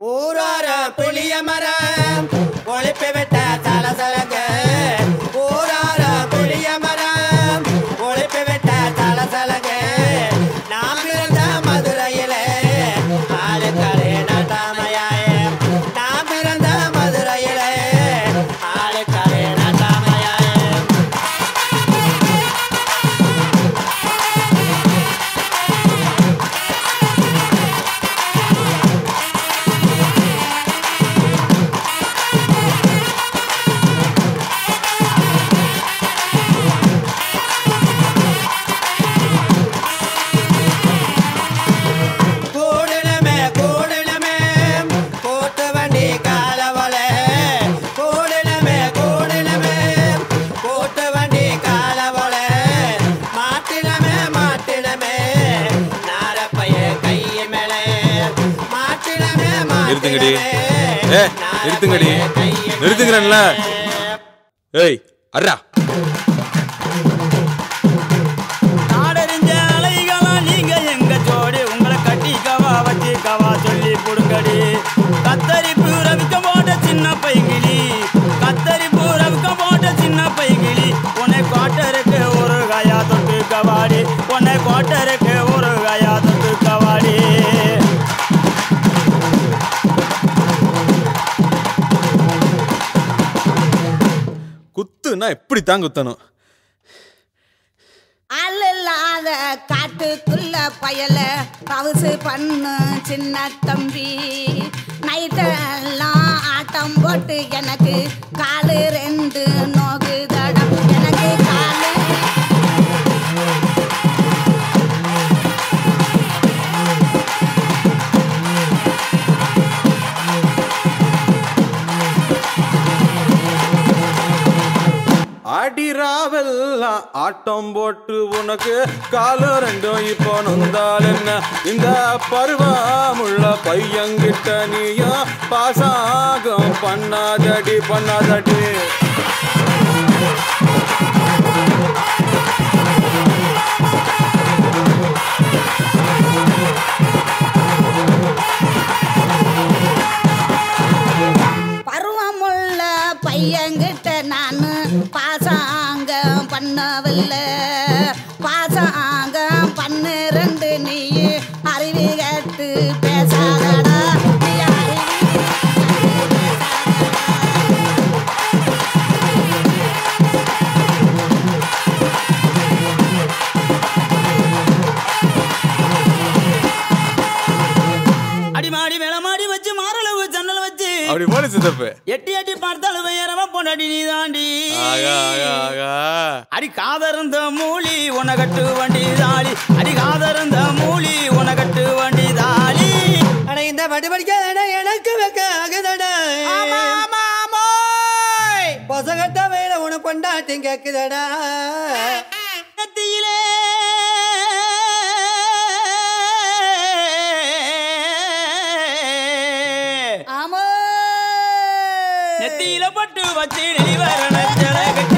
ஊரார புளிய மரம் நிறுத்துங்கடி. ஏ, நிறுத்துங்கடி. நிறுத்துங்கிறேன்ல. ஏய் அர்ரா குத்துனா எப்படி தான் குத்தணும். அல்லாத காட்டுக்குள்ள பயல பவுசு பண்ணு சின்ன தம்பி. நைட்டெல்லாம் ஆட்டம் போட்டு எனக்கு அடிராவெல்லாம் ஆட்டம் போட்டு உனக்கு காலம் ரெண்டும் இப்போ நொந்தால் என்ன? இந்த பருவமுள்ள பையங்கிட்ட நீயும் பாசாகம் பண்ணாதடி பண்ணாதடி. நான் பாசாங்க பண்ணவில்லை. எட்டி எட்டி பார்த்தாலும் வேறவ பொண்டாடி நீ தாண்டி அடி காதருந்த மூலி உனகட்டு வண்டி தாளி அடி காதருந்த மூலி உனகட்டு வண்டி தாளி அட இந்த பட்டு படிக்காதடா எனக்கு வைக்க ஆகுதடா. பொசகட்ட வேலை உனக்கு கொண்டாட்டி கேக்குதடா. நெத்தியில பட்டு வச்சு நெளிவரண கட்டி